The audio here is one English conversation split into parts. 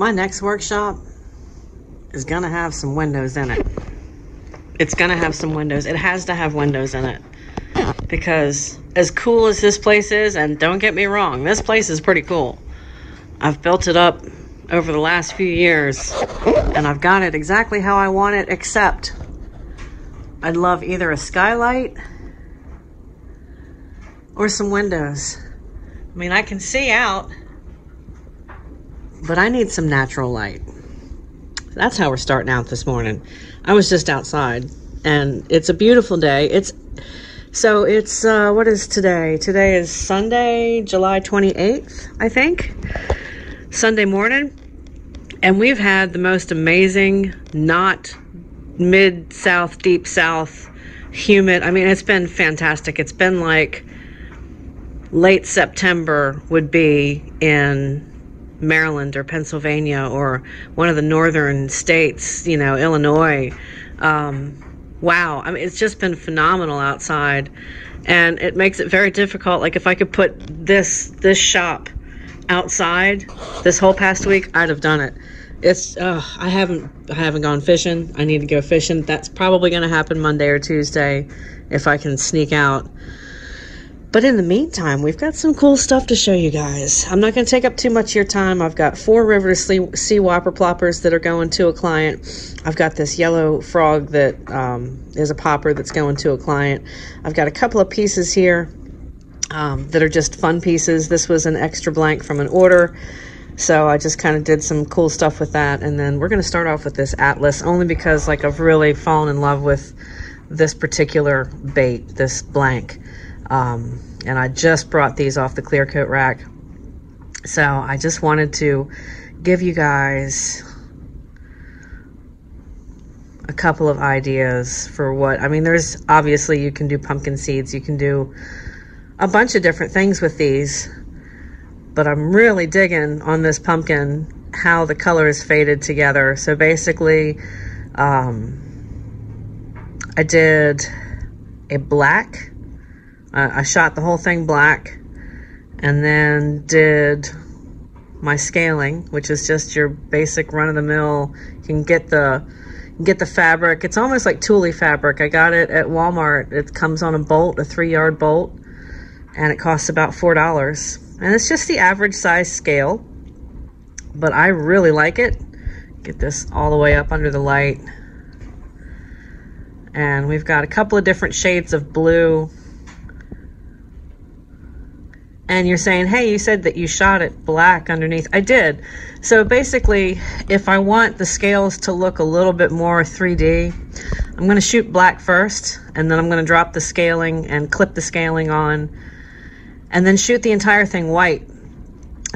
my next workshop is to have some windows in it. It's to have some windows. It has to have windows in it. Because as cool as this place is, and don't get me wrong, this place is pretty cool. I've built it up over the last few years, and I've got it exactly how I want it, except I'd love either a skylight or some windows. I mean, I can see out, but I need some natural light. That's how we're starting out this morning. I was just outside and it's a beautiful day. It's so it's uh, what is today? Today is Sunday, July 28th, I think. Sunday morning. And we've had the most amazing, not mid south, deep south, humid. I mean, it's been fantastic. It's been like late September would be in Maryland or Pennsylvania or one of the northern states, you know, Illinois. Um, wow, I mean, it's just been phenomenal outside, and it makes it very difficult. Like if I could put this this shop outside this whole past week, I'd have done it. It's uh, I haven't I haven't gone fishing. I need to go fishing. That's probably going to happen Monday or Tuesday if I can sneak out. But in the meantime, we've got some cool stuff to show you guys. I'm not going to take up too much of your time. I've got four river sea whopper ploppers that are going to a client. I've got this yellow frog that um, is a popper that's going to a client. I've got a couple of pieces here um, that are just fun pieces. This was an extra blank from an order. So I just kind of did some cool stuff with that. And then we're going to start off with this Atlas only because like I've really fallen in love with this particular bait, this blank. Um, and I just brought these off the clear coat rack. So I just wanted to give you guys a couple of ideas for what, I mean, there's obviously you can do pumpkin seeds, you can do a bunch of different things with these, but I'm really digging on this pumpkin how the colors faded together. So basically, um, I did a black uh, I shot the whole thing black and then did my scaling, which is just your basic run-of-the-mill. You can get the get the fabric. It's almost like tulle fabric. I got it at Walmart. It comes on a bolt, a three-yard bolt, and it costs about $4. And it's just the average size scale, but I really like it. Get this all the way up under the light. And we've got a couple of different shades of blue and you're saying, hey, you said that you shot it black underneath. I did. So basically, if I want the scales to look a little bit more 3D, I'm going to shoot black first, and then I'm going to drop the scaling and clip the scaling on, and then shoot the entire thing white.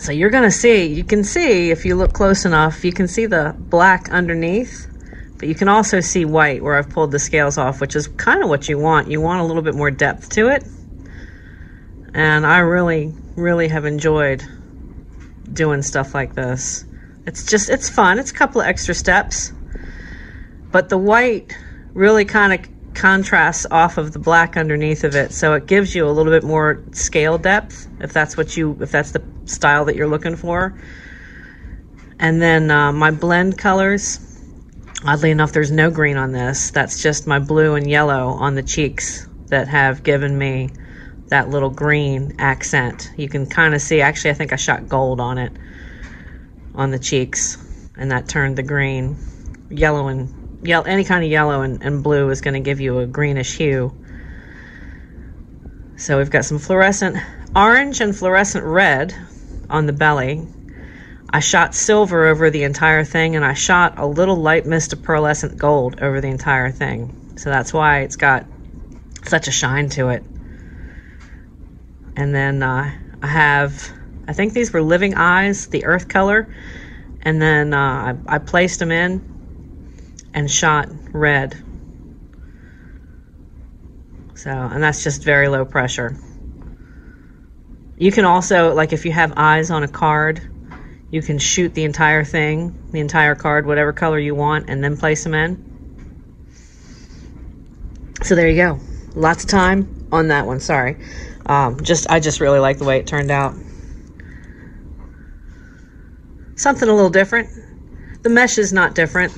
So you're going to see, you can see, if you look close enough, you can see the black underneath, but you can also see white where I've pulled the scales off, which is kind of what you want. You want a little bit more depth to it and I really, really have enjoyed doing stuff like this. It's just, it's fun. It's a couple of extra steps, but the white really kind of contrasts off of the black underneath of it. So it gives you a little bit more scale depth if that's what you, if that's the style that you're looking for. And then uh, my blend colors, oddly enough, there's no green on this. That's just my blue and yellow on the cheeks that have given me that little green accent. You can kind of see, actually, I think I shot gold on it on the cheeks, and that turned the green. Yellow and any kind of yellow and, and blue is going to give you a greenish hue. So we've got some fluorescent orange and fluorescent red on the belly. I shot silver over the entire thing, and I shot a little light mist of pearlescent gold over the entire thing. So that's why it's got such a shine to it. And then uh, I have, I think these were Living Eyes, the earth color. And then uh, I, I placed them in and shot red. So, and that's just very low pressure. You can also, like if you have eyes on a card, you can shoot the entire thing, the entire card, whatever color you want, and then place them in. So there you go. Lots of time on that one, sorry. Um, just I just really like the way it turned out. Something a little different. The mesh is not different,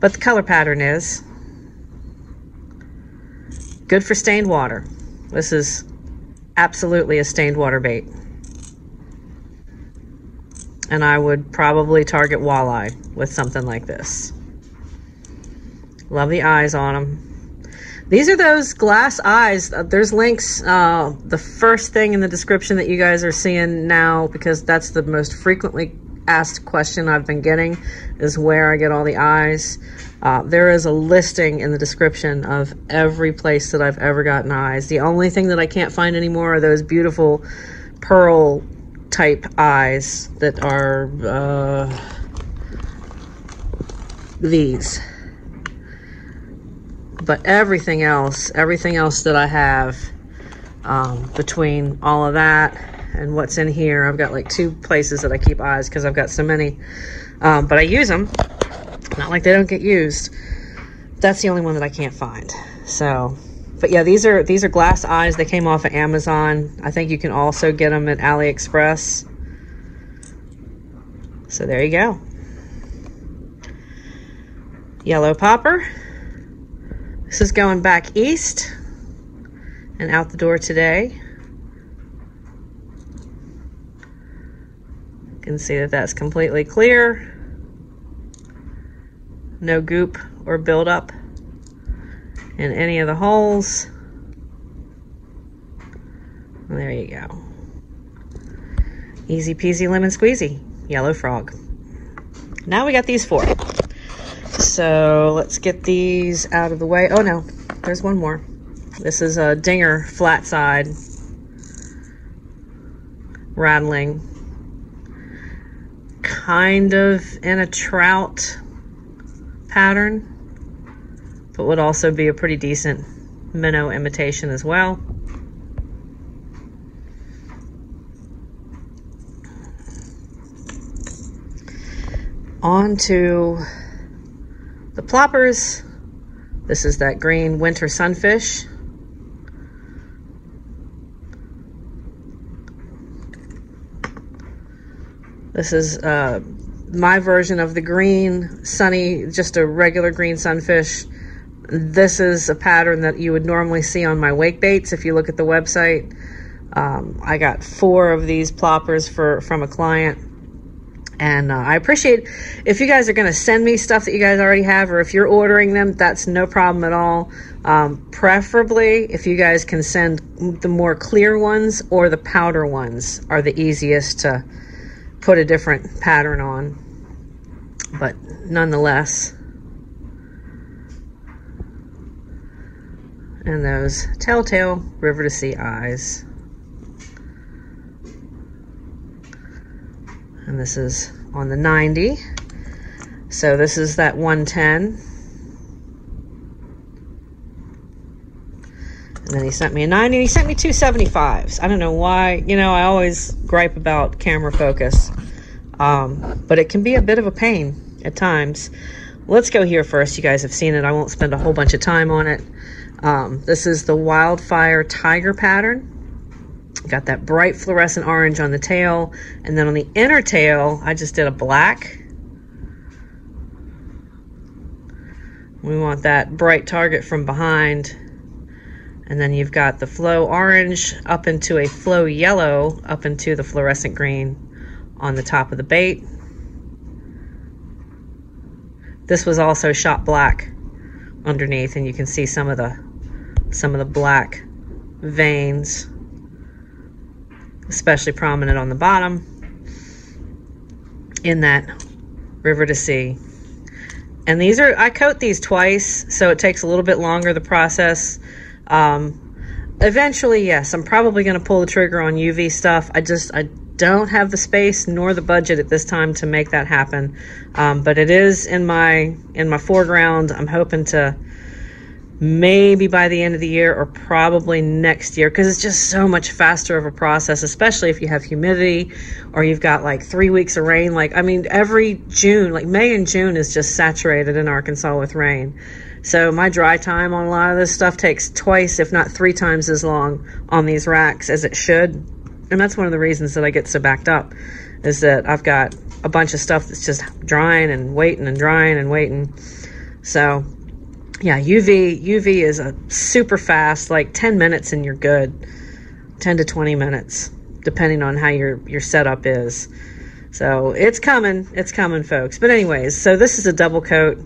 but the color pattern is. Good for stained water. This is absolutely a stained water bait. And I would probably target walleye with something like this. Love the eyes on them. These are those glass eyes. Uh, there's links, uh, the first thing in the description that you guys are seeing now, because that's the most frequently asked question I've been getting, is where I get all the eyes. Uh, there is a listing in the description of every place that I've ever gotten eyes. The only thing that I can't find anymore are those beautiful pearl type eyes that are uh, these but everything else, everything else that I have um, between all of that and what's in here, I've got like two places that I keep eyes because I've got so many. Um, but I use them. Not like they don't get used. That's the only one that I can't find. So, but yeah, these are these are glass eyes. They came off of Amazon. I think you can also get them at AliExpress. So there you go. Yellow popper. This is going back east and out the door today. You can see that that's completely clear. No goop or buildup in any of the holes. There you go. Easy peasy lemon squeezy, yellow frog. Now we got these four. So let's get these out of the way. Oh no, there's one more. This is a dinger flat side rattling. Kind of in a trout pattern, but would also be a pretty decent minnow imitation as well. On to the ploppers. This is that green winter sunfish. This is uh, my version of the green sunny, just a regular green sunfish. This is a pattern that you would normally see on my wake baits if you look at the website. Um, I got four of these ploppers for from a client and uh, I appreciate if you guys are going to send me stuff that you guys already have, or if you're ordering them, that's no problem at all. Um, preferably, if you guys can send the more clear ones or the powder ones are the easiest to put a different pattern on. But nonetheless, and those telltale River 2 Sea eyes. And this is on the 90. So this is that 110. And then he sent me a 90 and he sent me two 75s. I don't know why, you know, I always gripe about camera focus. Um, but it can be a bit of a pain at times. Let's go here first. You guys have seen it. I won't spend a whole bunch of time on it. Um, this is the Wildfire Tiger pattern. Got that bright fluorescent orange on the tail. And then on the inner tail, I just did a black. We want that bright target from behind. And then you've got the flow orange up into a flow yellow up into the fluorescent green on the top of the bait. This was also shot black underneath and you can see some of the some of the black veins especially prominent on the bottom in that River 2 Sea. And these are, I coat these twice, so it takes a little bit longer, the process. Um, eventually, yes, I'm probably going to pull the trigger on UV stuff. I just, I don't have the space nor the budget at this time to make that happen. Um, but it is in my, in my foreground. I'm hoping to, maybe by the end of the year or probably next year because it's just so much faster of a process, especially if you have humidity or you've got like three weeks of rain. Like, I mean, every June, like May and June is just saturated in Arkansas with rain. So my dry time on a lot of this stuff takes twice, if not three times as long on these racks as it should And that's one of the reasons that I get so backed up is that I've got a bunch of stuff that's just drying and waiting and drying and waiting. So, yeah, UV UV is a super fast, like 10 minutes and you're good. 10 to 20 minutes, depending on how your your setup is. So it's coming, it's coming, folks. But anyways, so this is a double coat,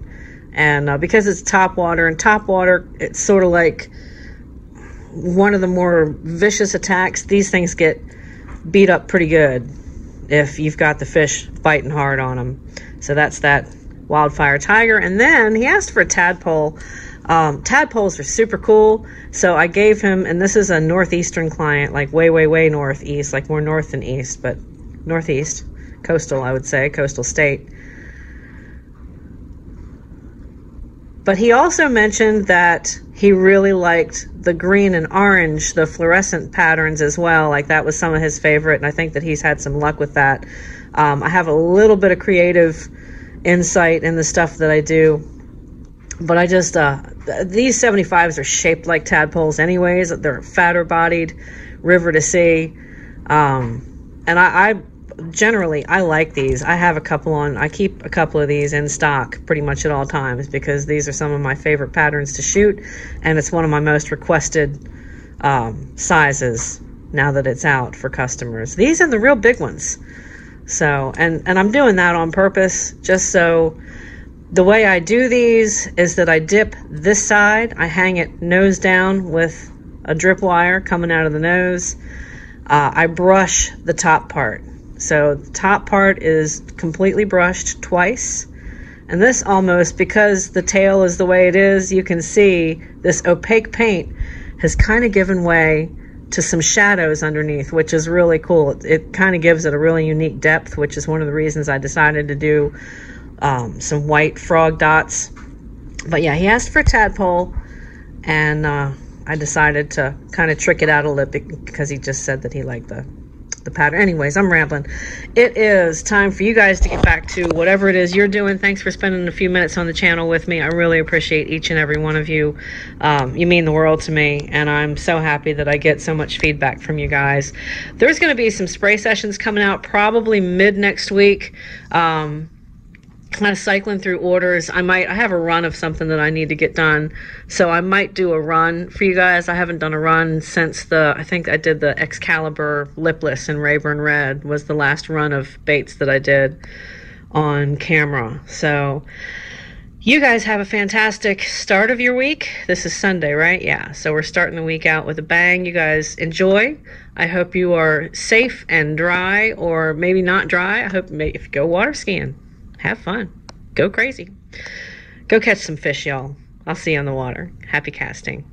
and uh, because it's top water and top water, it's sort of like one of the more vicious attacks. These things get beat up pretty good if you've got the fish biting hard on them. So that's that wildfire tiger. And then he asked for a tadpole. Um, tadpoles are super cool. So I gave him, and this is a northeastern client, like way, way, way northeast, like more north than east, but northeast, coastal, I would say, coastal state. But he also mentioned that he really liked the green and orange, the fluorescent patterns as well. Like that was some of his favorite, and I think that he's had some luck with that. Um, I have a little bit of creative insight in the stuff that I do, but I just uh, these 75s are shaped like tadpoles, anyways. They're fatter bodied, River 2 Sea, um, and I, I generally I like these. I have a couple on. I keep a couple of these in stock pretty much at all times because these are some of my favorite patterns to shoot, and it's one of my most requested um, sizes now that it's out for customers. These are the real big ones. So, and and I'm doing that on purpose just so the way I do these is that I dip this side, I hang it nose down with a drip wire coming out of the nose. Uh, I brush the top part. So the top part is completely brushed twice. And this almost, because the tail is the way it is, you can see this opaque paint has kind of given way to some shadows underneath, which is really cool. It, it kind of gives it a really unique depth, which is one of the reasons I decided to do um, some white frog dots. But yeah, he asked for tadpole, and uh, I decided to kind of trick it out a little bit because he just said that he liked the the pattern. Anyways, I'm rambling. It is time for you guys to get back to whatever it is you're doing. Thanks for spending a few minutes on the channel with me. I really appreciate each and every one of you. Um, you mean the world to me, and I'm so happy that I get so much feedback from you guys. There's going to be some spray sessions coming out probably mid next week. Um, kind of cycling through orders. I might I have a run of something that I need to get done. So I might do a run for you guys. I haven't done a run since the I think I did the Excalibur lipless in Rayburn Red was the last run of baits that I did on camera. So you guys have a fantastic start of your week. This is Sunday, right? Yeah. So we're starting the week out with a bang. You guys enjoy. I hope you are safe and dry or maybe not dry. I hope if you go water skiing have fun. Go crazy. Go catch some fish, y'all. I'll see you on the water. Happy casting.